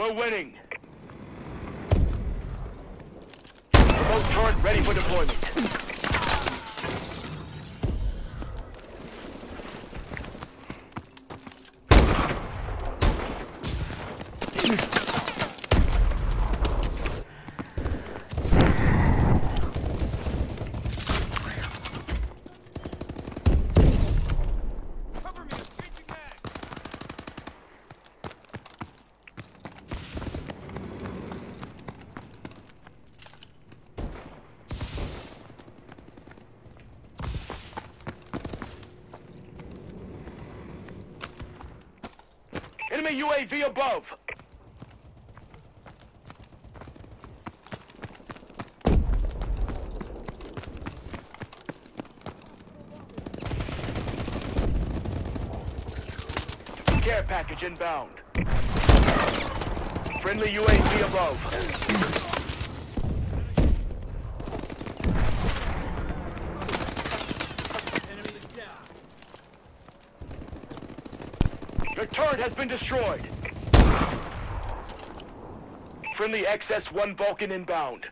We're winning. Remote turret ready for deployment. Enemy UAV above. Care package inbound. Friendly UAV above. Your turret has been destroyed. Friendly XS-1 Vulcan inbound.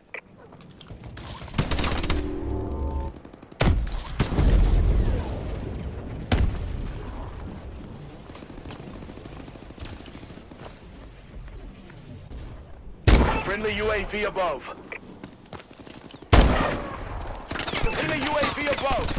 Friendly UAV above. Enemy UAV above.